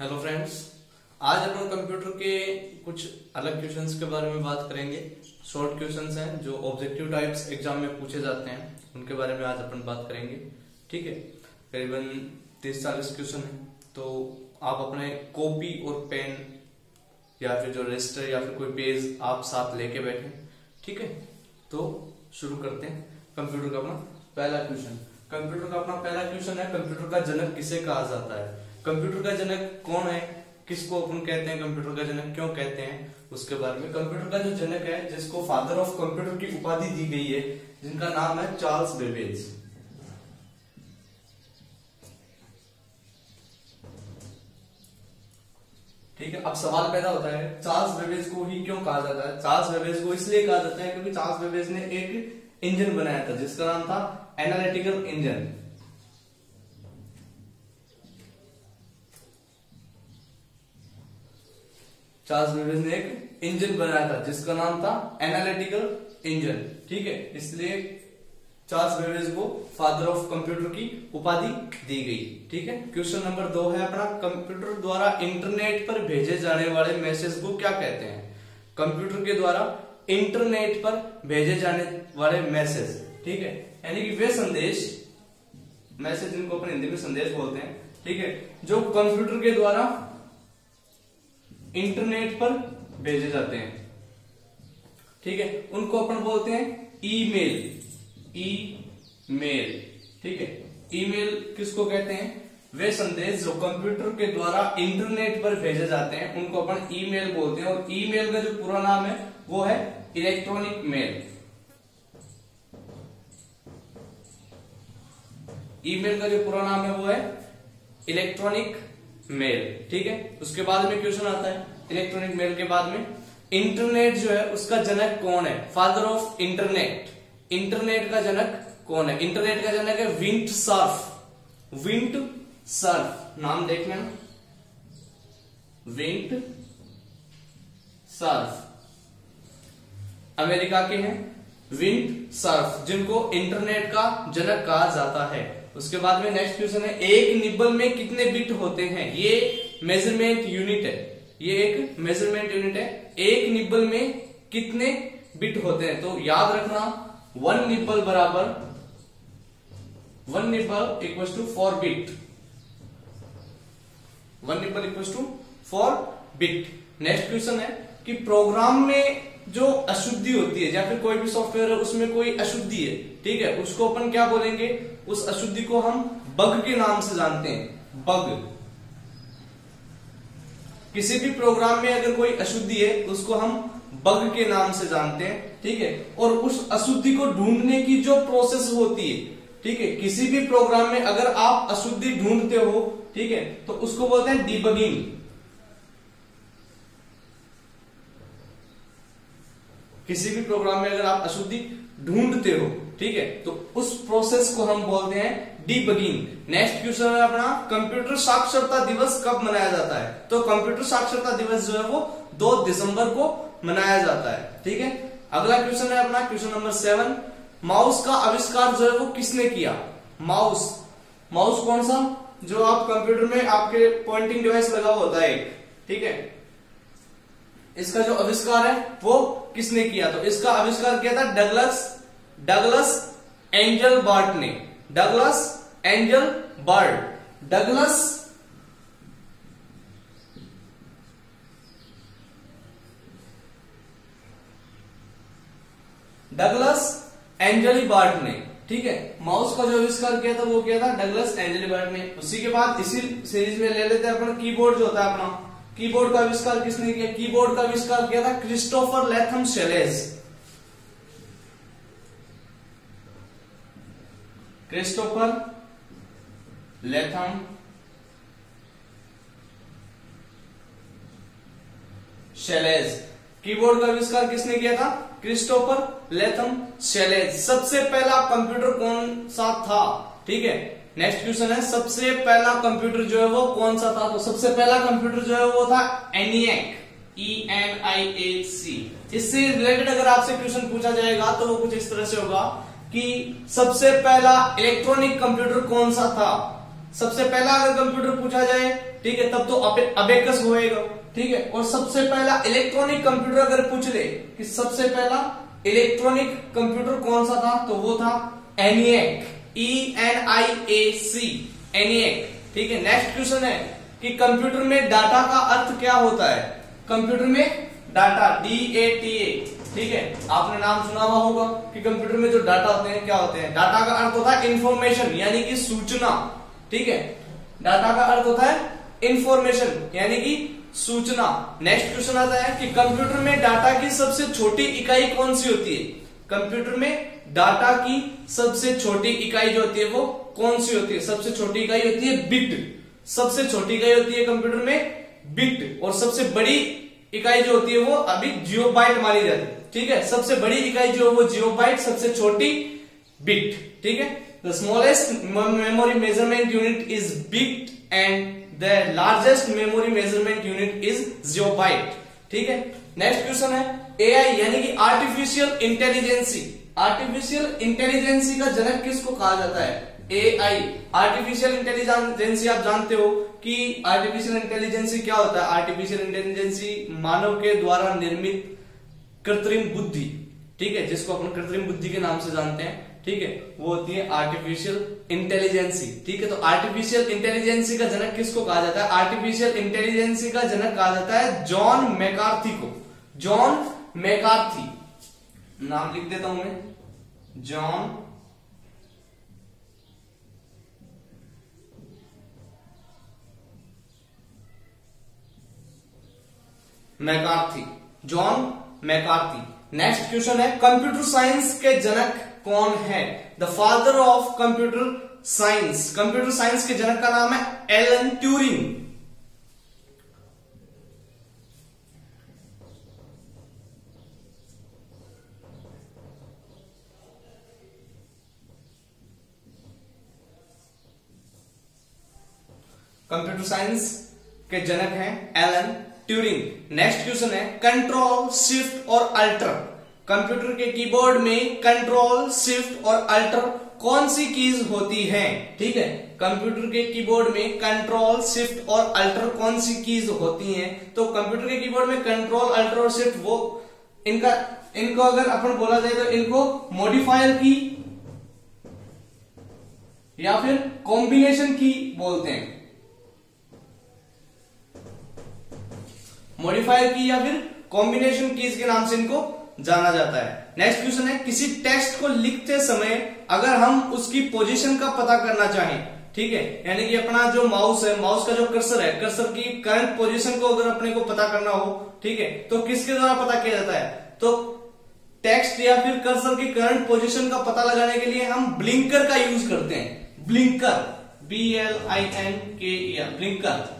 Hello friends आज अपन computer के कुछ अलग क्वेश्चंस के बारे में बात करेंगे। शॉर्ट क्वेश्चंस हैं जो ऑब्जेक्टिव टाइप्स एग्ज़ाम में पूछे जाते हैं। उनके बारे में आज अपन बात करेंगे। ठीक है? करीबन तीस चालीस क्वेश्चन है। तो आप अपने कॉपी और पेन या फिर जो रजिस्टर या फिर कोई पेज आप साथ लेके बैठे ठीक है? तो शुरू करते हैं कंप्यूटर का अपना पहला क्वेश्चन कंप्यूटर का अपना पहला क्वेश्चन है कंप्यूटर का जनक किसे कहा जाता है? कंप्यूटर का जनक कौन है? किसको अपन कहते हैं कंप्यूटर का जनक? क्यों कहते हैं? उसके बारे में। कंप्यूटर का जो जनक है, जिसको फादर ऑफ़ कंप्यूटर की उपाधि दी गई है, जिनका नाम है चार्ल्स बेबेज ठीक है, अब सवाल पैदा होता है चार्ल्स बेबेज को ही क्यों कहा जाता है? चार्ल्स बेबेज को इसलिए कहा जाता है क्योंकि चार्ल्स बेबेज ने एक इंजन बनाया था, जिसका नाम था एनालिटिकल इंजन चार्ल्स बेबेज ने एक इंजन बनाया था, जिसका नाम था एनालिटिकल इंजन ठीक है? इसलिए चार्ल्स बेबेज को फादर ऑफ़ कंप्यूटर की उपाधि दी गई। ठीक है? क्वेश्चन नंबर दो है अपना। कंप्यूटर द्वारा इंटरनेट पर भेजे जाने वाले मैसेज को क्या कहते हैं? कंप्यूटर के द्वारा इंटरनेट पर भेजे जाने वाले मैसेज ठीक है? यानी कि वे संदेश मैसेज जिनको अपन हिंदी में संदेश बोलते हैं, ठीक है? जो कंप्यूटर के द्वारा इंटरनेट पर भेजे जाते हैं। ठीक है? उनको अपन बोलते हैं ईमेल। ईमेल। ठीक है? ईमेल किसको कहते हैं? वे संदेश जो कंप्यूटर के द्वारा इंटरनेट पर भेजे जाते हैं, उनको अपन ईमेल बोलते हैं। और ईमेल का जो पूरा नाम है, वो है इलेक्ट्रॉनिक मेल। ईमेल का जो पूरा नाम है, वो है इलेक्ट्रॉनिक मेल, ठीक है? उसके बाद में क्वेश्चन आता है इलेक्ट्रॉनिक मेल के बाद में। इंटरनेट जो है, उसका जनक कौन है? फादर ऑफ़ इंटरनेट इंटरनेट का जनक कौन है? इंटरनेट का जनक है विंट सर्फ विंट सर्फ नाम देख लेना। विंट सर्फ अमेरिका के हैं। विंट सर्फ जिनको इंटरनेट का जनक कहा जाता है। उसके बाद में नेक्स्ट क्वेश्चन है, एक निबल में कितने बिट होते हैं? ये मेज़रमेंट यूनिट है। ये एक मेज़रमेंट यूनिट है। एक निबल में कितने बिट होते हैं? तो याद रखना वन निबल बराबर one nibble equal to four bit one nibble equal to four bit next question है कि प्रोग्राम में जो अशुद्धि होती है, या फिर कोई भी सॉफ्टवेयर है, उसमें कोई अशुद्धि है, ठीक है? उसको अपन क्या बोलेंगे? उस अशुद्धि को हम बग के नाम से जानते हैं। बग। किसी भी प्रोग्राम में अगर कोई अशुद्धि है, उसको हम बग के नाम से जानते हैं, ठीक है? और उस अशुद्धि को ढूँढने की जो प्रोसेस होती है, ठीक है? किसी भी प्रोग्राम में अगर आप अशुद्धि ढूंढते हो, ठीक है? तो उसको बोलते हैं डीबगिंग किसी भी प्रोग्राम में अगर आप अशुद्धि ढूंढते हो ठीक है? तो उस प्रोसेस को हम बोलते हैं डीबगिंग नेक्स्ट क्वेश्चन है अपना कंप्यूटर साक्षरता दिवस कब मनाया जाता है? तो कंप्यूटर साक्षरता दिवस जो है वो दो दिसंबर को मनाया जाता है। ठीक है? अगला क्वेश्चन है अपना क्वेश्चन नंबर सेवन माउस का आविष्कार जो है वो किसने किया? माउस माउस कौन सा? जो आप कंप्यूटर में आपके पॉइंटिंग डिवाइस लगा होता है ठीक है? इसका जो आविष्कार है वो किसने किया? तो इसका आविष्कार किया था डगलस डगलस एंजल बार्ट ने Douglas Engelbart Douglas Douglas Engelbart ने ठीक है? माउस का जो आविष्कार किया था, वो किया था डगलस एंजली बार्ट ने उसी के बाद इसी सीरीज़ में ले लेते हैं अपना कीबोर्ड जो होता है अपना। कीबोर्ड का आविष्कार किसने किया? कीबोर्ड का आविष्कार किया था Christopher Latham Sholes Christopher Latham Sholes keyboard का आविष्कार किसने किया था? क्रिस्टोफर लेथम शेलेज सबसे पहला कंप्यूटर कौन सा था? ठीक है? नेक्स्ट क्वेश्चन है, सबसे पहला कंप्यूटर जो है वो कौन सा था? तो सबसे पहला कंप्यूटर जो है वो था ENIAC E N I A सी इससे रिलेटेड अगर आपसे क्वेश्चन पूछा जाएगा तो वो कुछ इस तरह से होगा। कि सबसे पहला इलेक्ट्रॉनिक कंप्यूटर कौन सा था? सबसे पहला अगर कंप्यूटर पूछा जाए, ठीक है, तब तो अबेकस होएगा, ठीक है? और सबसे पहला इलेक्ट्रॉनिक कंप्यूटर अगर पूछ ले कि सबसे पहला इलेक्ट्रॉनिक कंप्यूटर कौन सा था तो वो था ENIAC E N I A C ENIAC ठीक है? नेक्स्ट क्वेश्चन है कि कंप्यूटर में डाटा का अर्थ क्या होता है? कंप्यूटर में data D A T A ठीक है? आपने नाम सुना हुआ होगा कि कंप्यूटर में जो डाटा होते हैं, क्या होते हैं? डाटा का अर्थ होता है इंफॉर्मेशन यानी कि सूचना। ठीक है? डाटा का अर्थ होता है इंफॉर्मेशन यानी कि सूचना। नेक्स्ट क्वेश्चन आता है कि कंप्यूटर में डाटा की सबसे छोटी इकाई कौन सी होती है? कंप्यूटर में डाटा की सबसे छोटी इकाई जो होती है, वो कौन सी होती है? सबसे छोटी इकाई होती है बिट। सबसे छोटी इकाई होती है कंप्यूटर में बिट, और सबसे बड़ी इकाई जो होती है, वो अभी जियोबाइट मानी जाती है। ठीक है? सबसे बड़ी इकाई जो है वो जियोबाइट सबसे छोटी बिट, ठीक है? The smallest memory measurement unit is bit and the largest memory measurement unit is geobyte ठीक है? नेक्स्ट क्वेश्चन है एआई यानी कि आर्टिफिशियल इंटेलिजेंसी आर्टिफिशियल इंटेलिजेंसी का जनक किसको कहा जाता है? ए आई आर्टिफिशियल इंटेलिजेंसी आप जानते हो कि आर्टिफिशियल इंटेलिजेंसी क्या होता है? आर्टिफिशियल इंटेलिजेंसी मानव के द्वारा निर्मित कृत्रिम बुद्धि, ठीक है, जिसको अपन कृत्रिम बुद्धि के नाम से जानते हैं, ठीक है, वो होती है आर्टिफिशियल इंटेलिजेंसी ठीक है तो आर्टिफिशियल इंटेलिजेंसी का जनक किसको कहा जाता है? आर्टिफिशियल इंटेलिजेंसी का जनक कहा जाता है जॉन मैकार्थी को। जॉन मैकार्थी नाम लिख देता हूँ मैं। John McCarthy John McCarthy next question है कंप्यूटर साइंस के जनक कौन है? The father of computer science computer science के जनक का नाम है एलन ट्यूरिंग कंप्यूटर साइंस के जनक हैं एलन ट्यूरिंग नेक्स्ट क्वेश्चन है कंट्रोल शिफ्ट और अल्टर कंप्यूटर के कीबोर्ड में कंट्रोल शिफ्ट और अल्टर कौन सी कीज होती है? ठीक है? कंप्यूटर के कीबोर्ड में कंट्रोल शिफ्ट और अल्टर कौन सी कीज होती हैं? तो कंप्यूटर के कीबोर्ड में कंट्रोल अल्टर और शिफ्ट वो, इनका, इनको अगर अपन बोला जाए तो इनको मॉडिफायर की या फिर कॉम्बिनेशन की बोलते हैं। मॉडिफायर की या फिर कॉम्बिनेशन कीज के नाम से इनको जाना जाता है। नेक्स्ट क्वेश्चन है, किसी टेक्स्ट को लिखते समय अगर हम उसकी पोजीशन का पता करना चाहें, ठीक है? यानी कि अपना जो माउस है माउस का जो कर्सर है कर्सर की करंट पोजीशन को अगर अपने को पता करना हो, ठीक है? तो किसके द्वारा पता किया जाता है? तो टेक्स्ट या फिर कर्सर की करंट पोजीशन का पता लगाने के लिए हम ब्लिंकर का यूज़ करते हैं। Blinker B L I N K blinker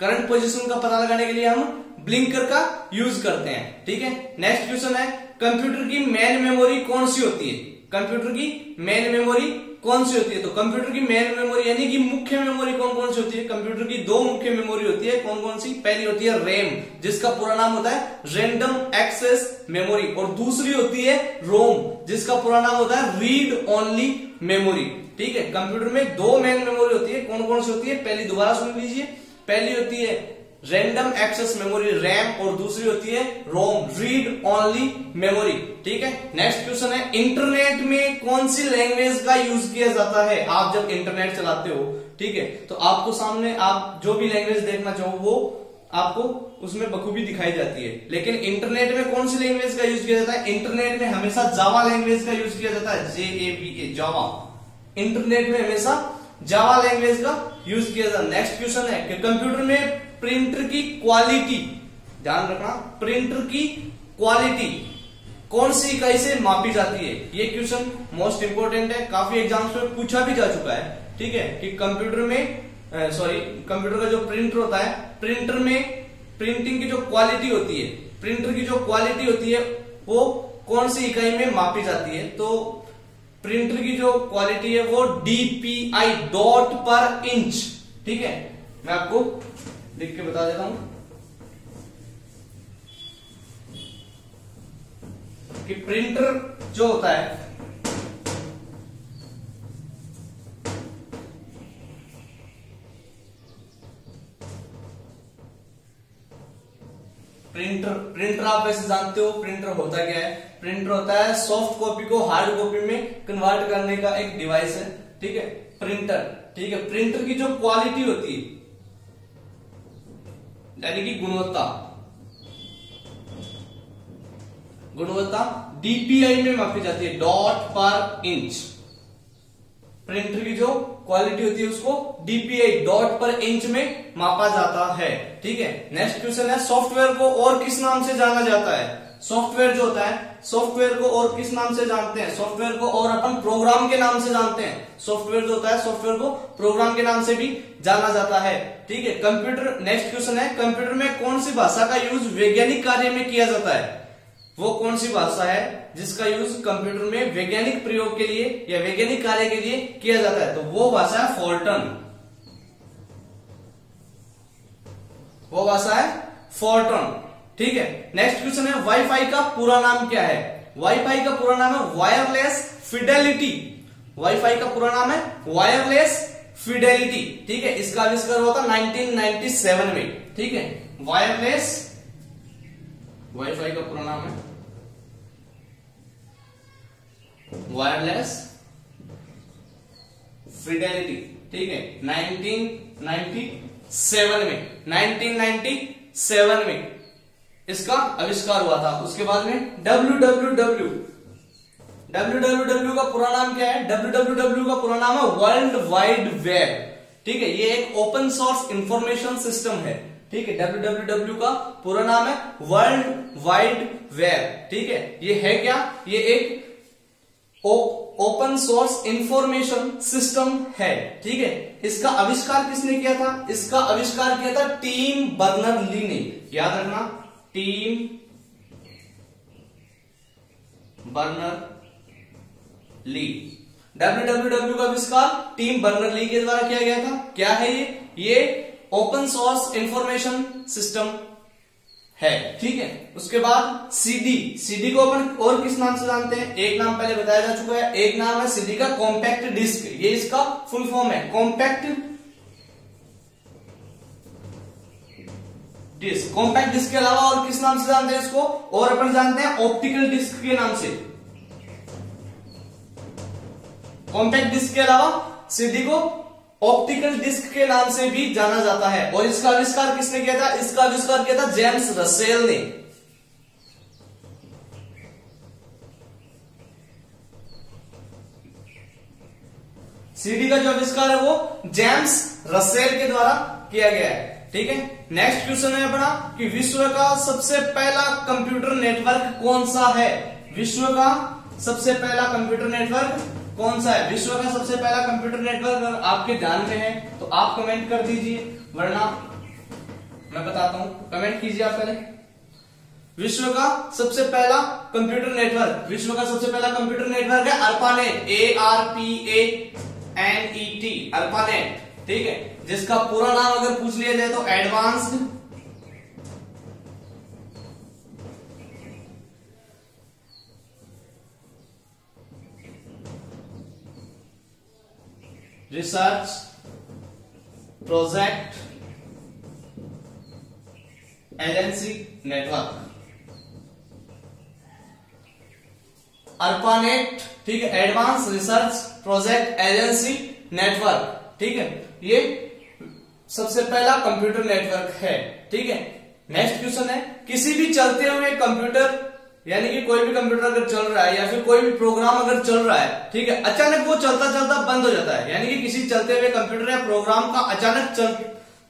current position का पता लगाने के लिए हम ब्लिंकर का यूज़ करते हैं, ठीक है? नेक्स्ट क्वेश्चन है, कंप्यूटर की मेन मेमोरी कौन सी होती है? कंप्यूटर की मेन मेमोरी कौन सी होती है? तो कंप्यूटर की मेन मेमोरी यानी कि मुख्य मेमोरी कौन कौन सी होती है? कंप्यूटर की दो मुख्य मेमोरी होती है कौन कौन सी? पहली होती है रैम जिसका पूरा नाम होता है रेंडम एक्सेस मेमोरी और दूसरी होती है रोम जिसका पूरा नाम होता है रीड ओनली मेमोरी ठीक है? कंप्यूटर में दो मेन मेमोरी होती है कौन कौन सी होती है? पहली दोबारा सुन लीजिए। पहली होती है रैंडम एक्सेस मेमोरी रैम और दूसरी होती है रोम रीड ओनली मेमोरी ठीक है? नेक्स्ट क्वेश्चन है इंटरनेट में कौन सी लैंग्वेज का यूज़ किया जाता है? आप जब इंटरनेट चलाते हो, ठीक है? तो आपको सामने आप जो भी लैंग्वेज देखना चाहो, वो आपको उसमें बखूबी दिखाई जाती है। लेकिन इंटरनेट में कौन सी लैंग्वेज का यूज़ किया जाता है? इंटरनेट में हमेशा जावा लैंग्वेज का यूज़ किया जाता है। जे A B A Java internet में हमेशा जावा लैंग्वेज का यूज़ किया जाता नेक्स्ट क्वेश्चन है कि कंप्यूटर में प्रिंटर की क्वालिटी ध्यान रखना प्रिंटर की क्वालिटी कौन सी इकाई से मापी जाती है? ये क्वेश्चन मोस्ट इंपोर्टेंट है। काफ़ी एग्ज़ाम्स में पूछा भी जा चुका है। ठीक है कि कंप्यूटर में सॉरी कंप्यूटर का जो प्रिंटर होता है प्रिंटर में प्रिंटिंग की जो क्वालिटी होती है प्रिंटर की जो क्वालिटी होती है, वो कौन सी इकाई में मापी जाती है? तो प्रिंटर की जो क्वालिटी है वो डीपीआई डॉट पर इंच ठीक है? मैं आपको लिख के बता देता हूँ कि प्रिंटर जो होता है, प्रिंटर प्रिंटर आप वैसे जानते हो, प्रिंटर होता क्या है? प्रिंटर होता है, सॉफ्ट कॉपी को हार्ड कॉपी में कन्वर्ट करने का एक डिवाइस है, ठीक है? प्रिंटर ठीक है? प्रिंटर की जो क्वालिटी होती है, यानी कि गुणवत्ता गुणवत्ता डीपीआई में मापी जाती है डॉट पर इंच प्रिंटर की जो क्वालिटी होती है, उसको डीपीआई डॉट पर इंच में मापा जाता है, ठीक है? नेक्स्ट क्वेश्चन है सॉफ्टवेयर को और किस नाम से जाना जाता है? सॉफ्टवेयर जो होता है, सॉफ्टवेयर को और किस नाम से जानते हैं? सॉफ्टवेयर को और अपन प्रोग्राम के नाम से जानते हैं। सॉफ्टवेयर जो होता है, सॉफ्टवेयर को प्रोग्राम के नाम से भी जाना जाता है। ठीक है, कंप्यूटर नेक्स्ट क्वेश्चन है, कंप्यूटर में कौन सी भाषा का यूज़ वैज्ञानिक कार्य में किया जाता है? वो कौन सी भाषा है जिसका यूज़ कंप्यूटर में वैज्ञानिक प्रयोग के लिए या वैज्ञानिक कार्य के लिए किया जाता है? तो वो भाषा है फोर्टन वो भाषा है फोर्टन ठीक है? नेक्स्ट क्वेश्चन है वाईफाई का पूरा नाम क्या है? वाईफाई का पूरा नाम है वायरलेस फिडेलिटी वाईफाई का पूरा नाम है वायरलेस फिडेलिटी ठीक है? इसका आविष्कार हुआ था 1997 में। ठीक है? वायरलेस वाईफाई का पूरा नाम है वायरलेस फिडेलिटी ठीक है? 1997 में। 1997 में। इसका आविष्कार हुआ था। उसके बाद में W W W W W W का पूरा नाम क्या है? डब्ल्यू डब्ल्यू डब्ल्यू का पूरा नाम है वर्ल्ड वाइड वेब ठीक है, ये एक ओपन सोर्स इंफॉर्मेशन सिस्टम है। ठीक है डब्ल्यू डब्ल्यू डब्ल्यू का पूरा नाम है वर्ल्ड वाइड वेब ठीक है, ये है क्या? ये एक ओपन सोर्स इंफॉर्मेशन सिस्टम है। ठीक है, इसका आविष्कार किसने किया था? इसका आविष्कार किया था टीम बर्नर ली ने। याद रखना टीम बर्नर ली। डब्ल्यू का आविष्कार टीम बर्नर ली के द्वारा किया गया था। क्या है ये? ये ओपन सोर्स इंफॉर्मेशन सिस्टम है। ठीक है? उसके बाद सीडी। सीडी को अपन और किस नाम से जानते हैं? एक नाम पहले बताया जा चुका है। एक नाम है सीडी का कॉम्पैक्ट डिस्क। ये इसका फुल फॉर्म है। कॉम्पैक्ट डिस्क कॉम्पैक्ट डिस्क के अलावा और किस नाम से जानते हैं इसको? और अपन जानते हैं ऑप्टिकल डिस्क के नाम से। कॉम्पैक्ट डिस्क के अलावा सीडी को ऑप्टिकल डिस्क के नाम से भी जाना जाता है। और इसका आविष्कार किसने किया था? इसका आविष्कार किया था जेम्स रसेल ने। सीडी का जो आविष्कार है वो जेम्स रसेल के द्वारा किया गया है। ठीक है? नेक्स्ट क्वेश्चन है अपना कि विश्व का सबसे पहला कंप्यूटर नेटवर्क कौन सा है? विश्व का सबसे पहला कंप्यूटर नेटवर्क कौन सा है? विश्व का सबसे पहला कंप्यूटर नेटवर्क आपके ध्यान में है तो आप कमेंट कर दीजिए, वरना मैं बताता हूँ। कमेंट कीजिए आप पहले। विश्व का सबसे पहला कंप्यूटर नेटवर्क विश्व का सबसे पहला कंप्यूटर नेटवर्क है ARPANET A R P N E T ARPANET ठीक है? जिसका पूरा नाम अगर पूछ लिया जाए तो advanced research project agency network ARPANET ठीक है advance research project agency network ठीक है, ये सबसे पहला कंप्यूटर नेटवर्क है, ठीक है? नेक्स्ट क्वेश्चन है, किसी भी चलते हुए कंप्यूटर यानी कि कोई भी कंप्यूटर अगर चल रहा है या फिर कोई भी प्रोग्राम अगर चल रहा है, ठीक है? अचानक वो चलता चलता बंद हो जाता है। यानी कि किसी चलते हुए कंप्यूटर या प्रोग्राम का अचानक चल,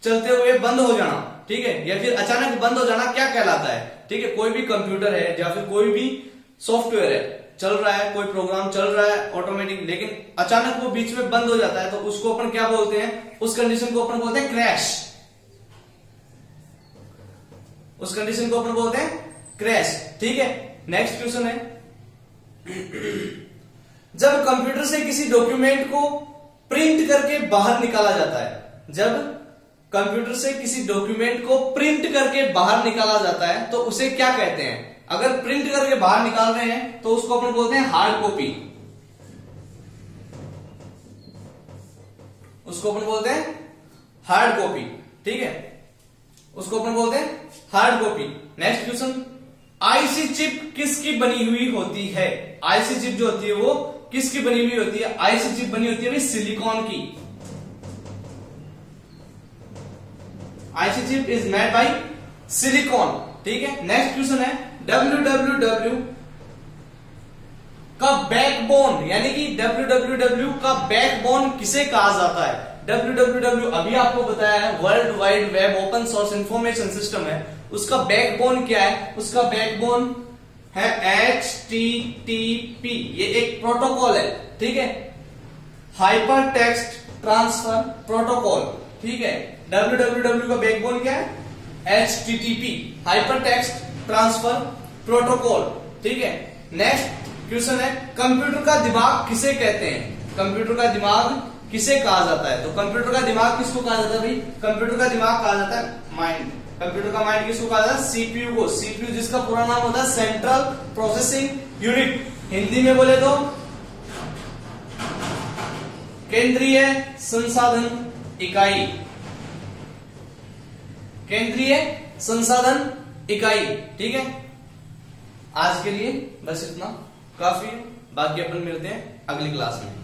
चलते हुए बंद हो जाना, ठीक है? या फिर अचानक बंद हो जाना क्या कहलाता है? ठीक है? कोई भी कंप्यूटर है या फिर कोई भी सॉफ्टवेयर है चल रहा है, कोई प्रोग्राम चल रहा है ऑटोमेटिक लेकिन अचानक वो बीच में बंद हो जाता है तो उसको अपन क्या बोलते हैं? उस कंडीशन को अपन बोलते हैं क्रैश उस कंडीशन को अपन बोलते हैं क्रैश ठीक है? नेक्स्ट क्वेश्चन है। जब कंप्यूटर से किसी डॉक्यूमेंट को प्रिंट करके बाहर निकाला जाता है, जब कंप्यूटर से किसी डॉक्यूमेंट को प्रिंट करके बाहर निकाला जाता है तो उसे क्या कहते हैं? अगर प्रिंट करके बाहर निकाल रहे हैं तो उसको अपन बोलते हैं हार्ड कॉपी उसको अपन बोलते हैं हार्ड कॉपी ठीक है? उसको अपन बोलते हैं hard copy next question IC chip किसकी बनी हुई होती है? आईसी चिप जो होती है वो किसकी बनी हुई होती है? आईसी चिप बनी होती है सिलिकॉन की. IC chip is made by silicon ठीक है? नेक्स्ट क्वेश्चन है. डब्ल्यू डब्ल्यू डब्ल्यू का बैकबोन यानी कि डब्ल्यू डब्ल्यू डब्ल्यू का बैकबोन किसे कहा जाता है? डब्ल्यू डब्ल्यू डब्ल्यू अभी आपको बताया है world wide web open source information system है। उसका बैकबोन क्या है? उसका बैकबोन है एच टी टी पी ये एक प्रोटोकॉल है, ठीक है? हाइपर टेक्स्ट ट्रांसफ़र प्रोटोकॉल ठीक है? डब्ल्यू डब्ल्यू डब्ल्यू का बैकबोन क्या है? H T T P hypertext transfer protocol ठीक है? नेक्स्ट क्वेश्चन है कंप्यूटर का दिमाग किसे कहते हैं? कंप्यूटर का दिमाग किसे कहा जाता है? तो कंप्यूटर का दिमाग किसको कहा जाता है भाई? कंप्यूटर का दिमाग कहा जाता है माइंड कंप्यूटर का माइंड किसको कहा जाता है? सीपीयू को. सीपीयू जिसका पूरा नाम होता है सेंट्रल प्रोसेसिंग यूनिट हिंदी में बोले तो केंद्रीय संसाधन इकाई. केंद्रीय संसाधन इकाई. ठीक है? आज के लिए बस इतना। काफ़ी बाकी अपन मिलते हैं अगली क्लास में।